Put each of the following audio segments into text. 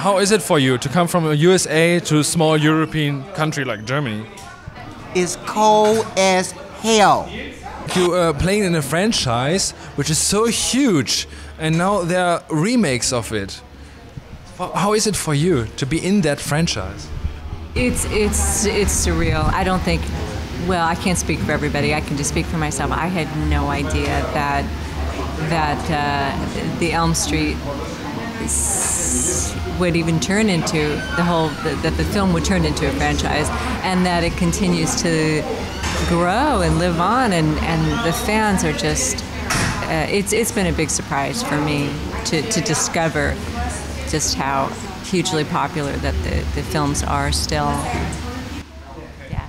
how is it for you to come from a USA to a small European country like Germany? It's cold as hell. You are playing in a franchise which is so huge, and now there are remakes of it. How- How is it for you to be in that franchise? It's it's it's surreal. I don't think. Well, I can't speak for everybody. I can just speak for myself. I had no idea that that uh, the Elm Street s- would even turn into the whole that the film would turn into a franchise, and that it continues to grow and live on, and and the fans are just. Uh, it's it's been a big surprise for me to to discover just how hugely popular that the, the films are still. Yeah.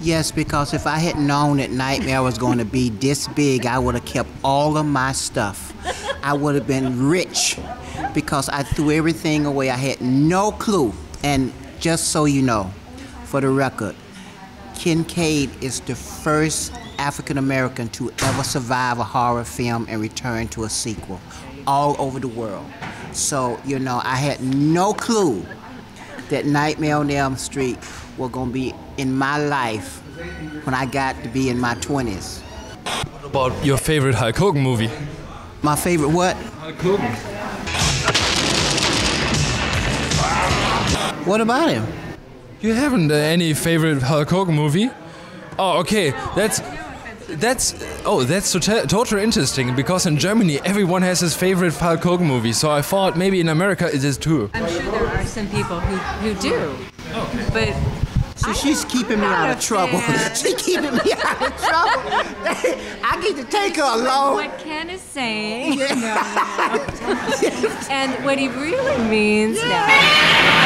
Yes, because if I had known that Nightmare was going to be this big, I would have kept all of my stuff. I would have been rich because I threw everything away. I had no clue. And just so you know, for the record, Kincaid is the first African American to ever survive a horror film and return to a sequel all over the world. So, you know, I had no clue that Nightmare on Elm Street were gonna be in my life when I got to be in my 20s. What about your favorite Hulk Hogan movie? My favorite what? Hulk Hogan. What about him? You haven't uh, any favorite Hulk Hogan movie? Oh, okay. That's that's oh, that's so totally interesting because in Germany everyone has his favorite Hulk Hogan movie. So I thought maybe in America it is too. I'm sure there are some people who, who do. But So she's keeping me out of trouble. She's keeping me out of trouble. I get to take her along. what Ken is saying, no, no, no. and what he really means, no.